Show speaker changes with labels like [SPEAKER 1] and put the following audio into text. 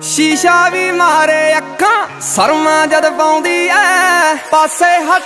[SPEAKER 1] ਸ਼ੀਸ਼ਾ ਵੀ ਮਾਰੇ ਅੱਖਾਂ ਸਰਮਾ ਜਦ ਪਾਉਂਦੀ ਐ ਪਾਸੇ ਹਟ